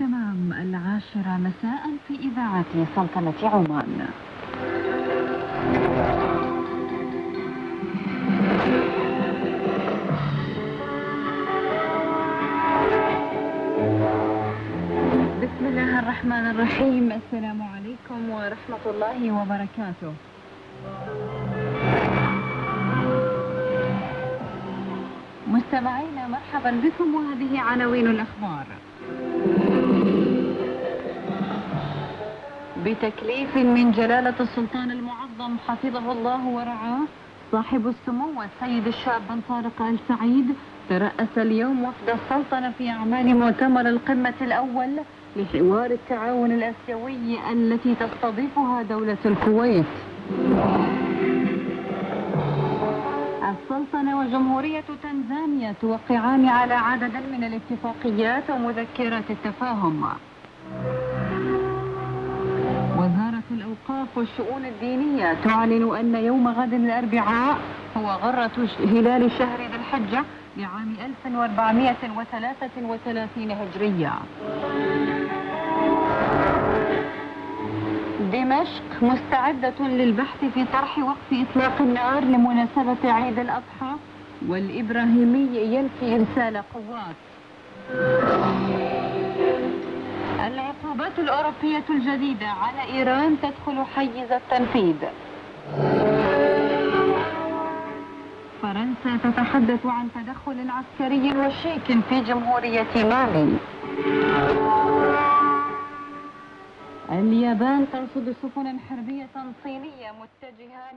العاشرة مساء في إذاعة سلطنة عمان. بسم الله الرحمن الرحيم. السلام عليكم ورحمة الله وبركاته. مستمعينا مرحبا بكم. وهذه عناوين الأخبار. بتكليف من جلالة السلطان المعظم حفظه الله ورعاه. صاحب السمو السيد الشاب بن طارق آل سعيد ترأس اليوم وفد السلطنة في أعمال مؤتمر القمة الأول لحوار التعاون الآسيوي التي تستضيفها دولة الكويت. السلطنة وجمهورية تنزانيا توقعان على عدد من الاتفاقيات ومذكرات التفاهم. الأوقاف والشؤون الدينية. تعلن أن يوم غد الأربعاء هو غرة هلال شهر ذي الحجة لعام 1433 هجرية. دمشق مستعدة للبحث في طرح وقف إطلاق النار لمناسبة عيد الأضحى والإبراهيمي ينفي إرسال قوات. العقوبات الأوروبية الجديدة على إيران تدخل حيز التنفيذ. فرنسا تتحدث عن تدخل عسكري وشيك في جمهورية مالي. اليابان ترصد سفنا حربية صينية متجهة